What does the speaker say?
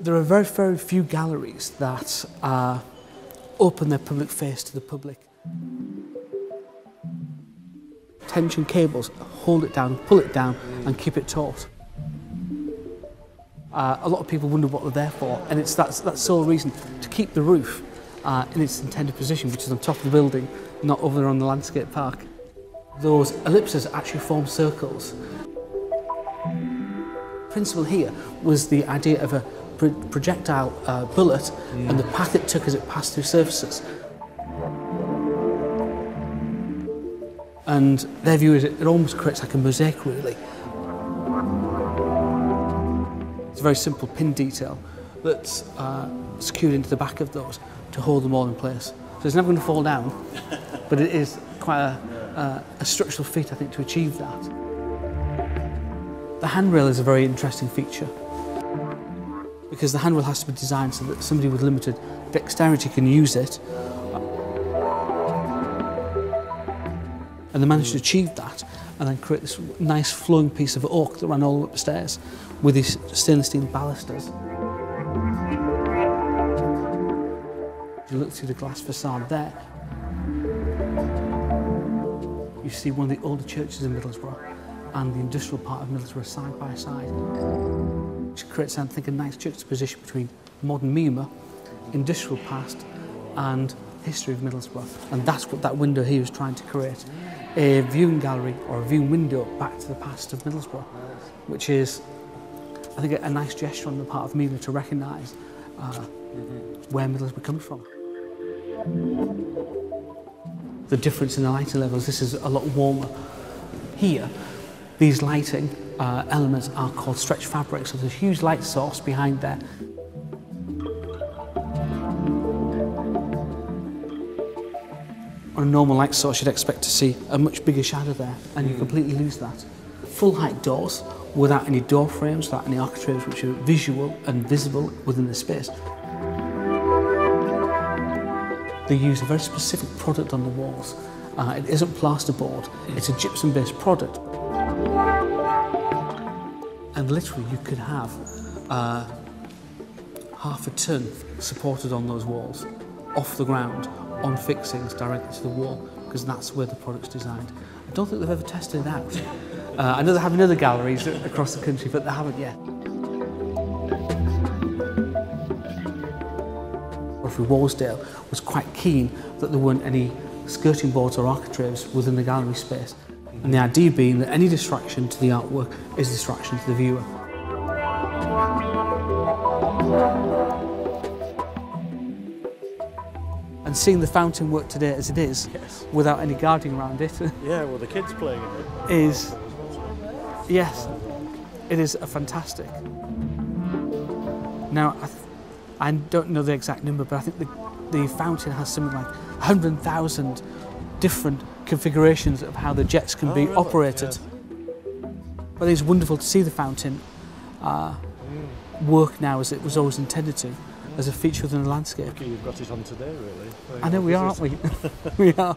There are very, very few galleries that uh, open their public face to the public. Tension cables hold it down, pull it down and keep it taut. Uh, a lot of people wonder what they're there for and it's that, that sole reason to keep the roof uh, in its intended position which is on top of the building, not over on the landscape park. Those ellipses actually form circles. Principle here was the idea of a pro projectile uh, bullet and the path it took as it passed through surfaces. And their view is it, it almost creates like a mosaic really. It's a very simple pin detail that's uh, secured into the back of those to hold them all in place. So it's never going to fall down, but it is quite a, uh, a structural feat, I think, to achieve that. The handrail is a very interesting feature because the handrail has to be designed so that somebody with limited dexterity can use it. And they managed to achieve that and then create this nice flowing piece of oak that ran all the way up the stairs with these stainless steel balusters. You look through the glass facade there, you see one of the older churches in Middlesbrough and the industrial part of Middlesbrough side by side, which creates, I think, a nice juxtaposition between modern Mima, industrial past, and history of Middlesbrough. And that's what that window here is trying to create. A viewing gallery or a viewing window back to the past of Middlesbrough, which is, I think, a nice gesture on the part of Mima to recognise uh, where Middlesbrough comes from. The difference in the lighting levels, this is a lot warmer. Here, these lighting uh, elements are called stretch fabric, so there's a huge light source behind there. On a normal light source, you'd expect to see a much bigger shadow there, and you hmm. completely lose that. Full height doors, without any door frames, without any architraves which are visual and visible within the space. They use a very specific product on the walls. Uh, it isn't plasterboard, it's a gypsum-based product. And literally you could have uh, half a ton supported on those walls, off the ground, on fixings directly to the wall, because that's where the product's designed. I don't think they've ever tested it out. Uh, I know they have in other galleries across the country, but they haven't yet. Geoffrey Walsdale was quite keen that there weren't any skirting boards or architraves within the gallery space. And the idea being that any distraction to the artwork is distraction to the viewer. And seeing the fountain work today as it is, yes. without any guarding around it. yeah, well the kids playing in it. Is, yes, it is a fantastic. Now, I, I don't know the exact number, but I think the, the fountain has something like 100,000 different configurations of how the jets can oh, be really? operated. But it's wonderful to see the fountain uh, mm. work now as it was always intended to, as a feature within the landscape. Okay, you've got it on today, really. I know we are, aren't we? we are.